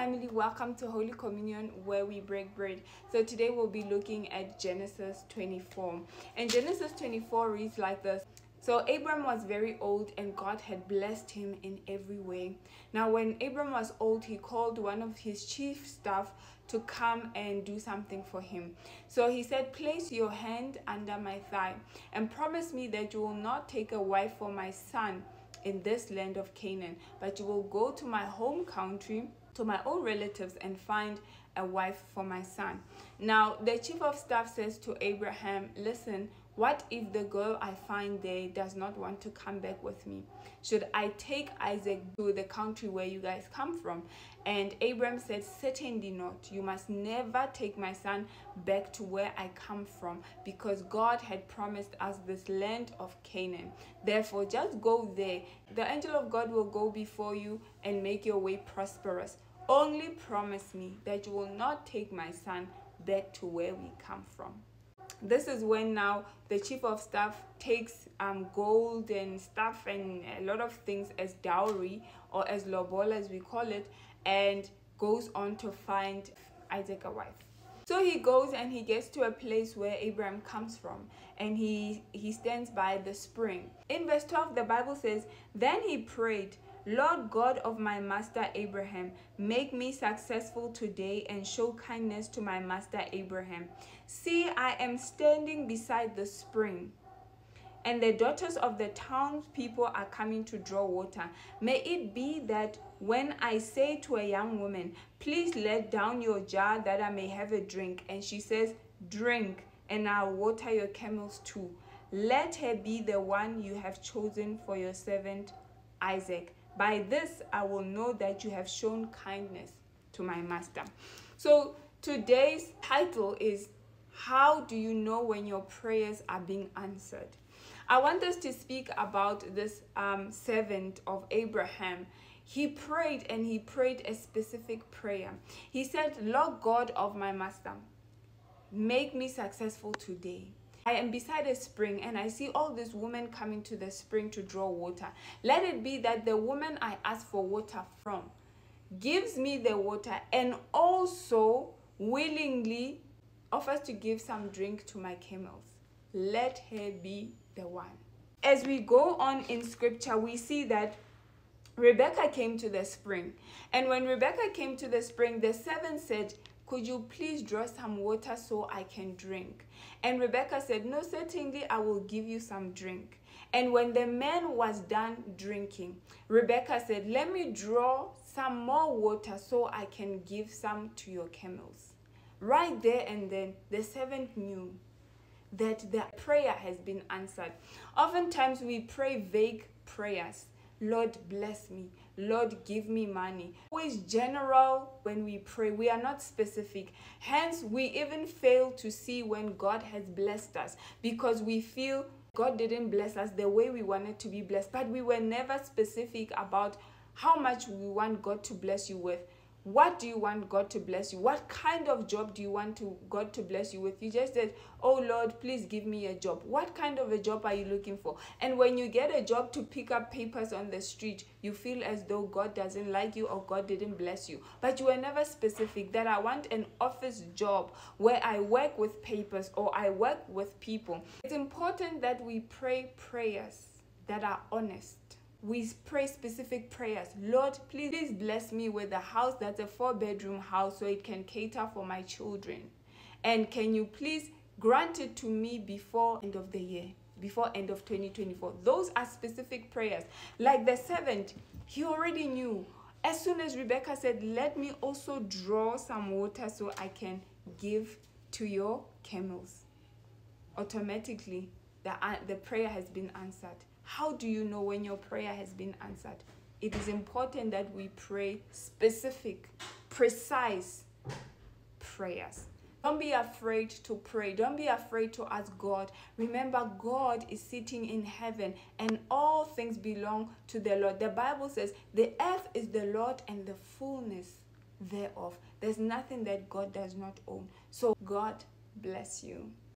family, welcome to Holy Communion where we break bread. So today we'll be looking at Genesis 24. And Genesis 24 reads like this. So Abram was very old and God had blessed him in every way. Now when Abram was old, he called one of his chief staff to come and do something for him. So he said, place your hand under my thigh and promise me that you will not take a wife for my son in this land of Canaan, but you will go to my home country, to my own relatives, and find a wife for my son. Now, the chief of staff says to Abraham, Listen, what if the girl I find there does not want to come back with me? Should I take Isaac to the country where you guys come from? And Abraham said, Certainly not. You must never take my son back to where I come from, because God had promised us this land of Canaan. Therefore, just go there. The angel of God will go before you and make your way prosperous. Only promise me that you will not take my son back to where we come from this is when now the chief of staff takes um, gold and stuff and a lot of things as dowry or as lobola as we call it and goes on to find Isaac a wife. So he goes and he gets to a place where Abraham comes from and he, he stands by the spring. In verse 12, the Bible says, Then he prayed, Lord God of my master Abraham, make me successful today and show kindness to my master Abraham. See, I am standing beside the spring and the daughters of the townspeople are coming to draw water. May it be that when I say to a young woman, Please let down your jar that I may have a drink, and she says, Drink, and I'll water your camels too. Let her be the one you have chosen for your servant Isaac. By this I will know that you have shown kindness to my master. So today's title is How do you know when your prayers are being answered? I want us to speak about this um, servant of Abraham. He prayed and he prayed a specific prayer. He said, Lord God of my master, make me successful today. I am beside a spring and I see all these women coming to the spring to draw water. Let it be that the woman I ask for water from gives me the water and also willingly offers to give some drink to my camels. Let her be the one. As we go on in scripture, we see that Rebecca came to the spring. And when Rebecca came to the spring, the servant said, Could you please draw some water so I can drink? And Rebecca said, No, certainly I will give you some drink. And when the man was done drinking, Rebecca said, Let me draw some more water so I can give some to your camels. Right there and then, the servant knew that the prayer has been answered. Oftentimes we pray vague prayers. Lord, bless me. Lord, give me money. Always general when we pray. We are not specific. Hence, we even fail to see when God has blessed us because we feel God didn't bless us the way we wanted to be blessed. But we were never specific about how much we want God to bless you with what do you want God to bless you? What kind of job do you want to God to bless you with? You just said, "Oh Lord, please give me a job." What kind of a job are you looking for? And when you get a job to pick up papers on the street, you feel as though God doesn't like you or God didn't bless you. But you were never specific that I want an office job where I work with papers or I work with people. It's important that we pray prayers that are honest we pray specific prayers. Lord, please, please bless me with a house that's a four bedroom house so it can cater for my children. And can you please grant it to me before end of the year, before end of 2024? Those are specific prayers. Like the servant, he already knew. As soon as Rebecca said, let me also draw some water so I can give to your camels. Automatically, the, uh, the prayer has been answered. How do you know when your prayer has been answered? It is important that we pray specific, precise prayers. Don't be afraid to pray. Don't be afraid to ask God. Remember, God is sitting in heaven and all things belong to the Lord. The Bible says, The earth is the Lord and the fullness thereof. There's nothing that God does not own. So, God bless you.